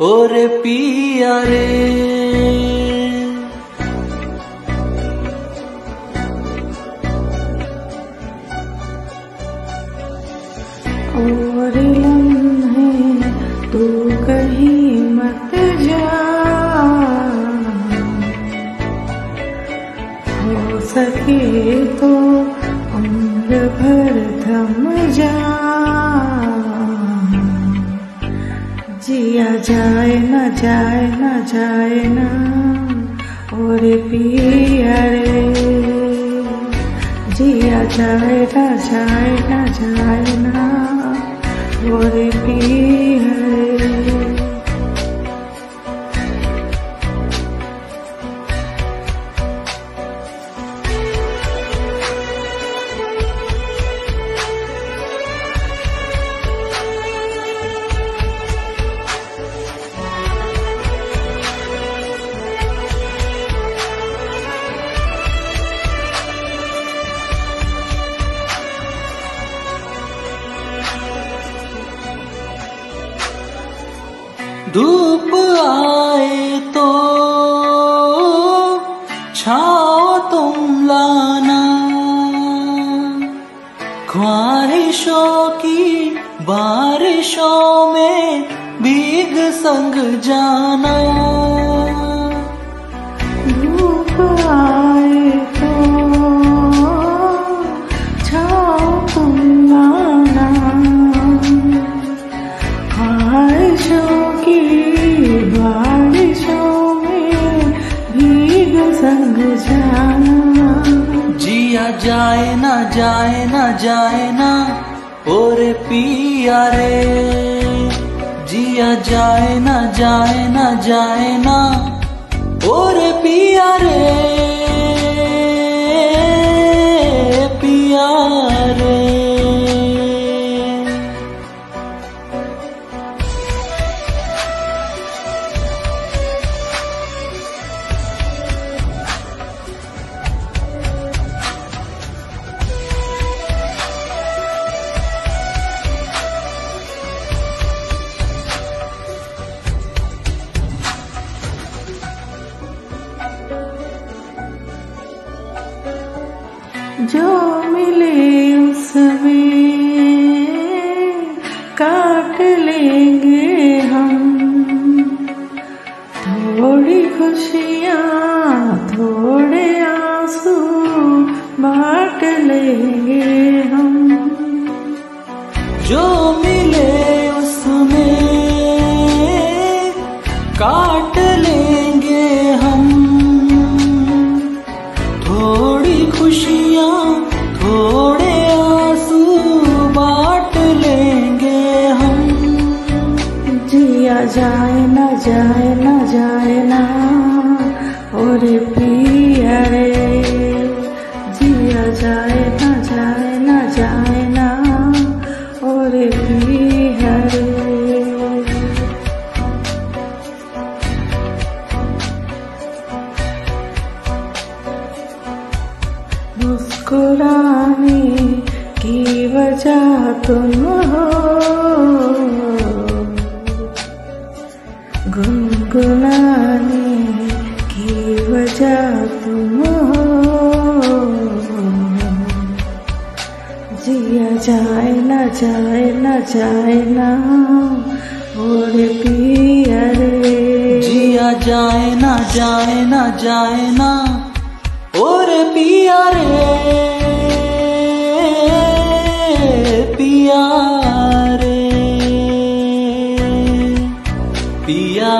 और पिया रे। और लम्हे तू कहीं मत जा। हो सके तो उम्र भर थम जा। जिया जाए न जाए न जाए ना और पिया रे जिया जाए ना जाए ना जाए ना और धूप आए तो छाओ तुम लाना। ख्वाहिशों की बारिशों में भीग संग जाना। जाना। जिया जाए ना जाए ना जाए ना, और पिया रे। जिया जाए ना जाए ना जाए ना, और पिया रे। काट लेंगे। जाए ना जाए ना जाए ना। और पिया रे, जिया जाए ना जाए ना जाए ना। और पिया मुस्कुराने की वजह तुम हो। जाए ना जाए ना जाए ना, और पिया रे। जिया जाए ना जाए ना जाए ना, और पिया रे। पिया रे, पिया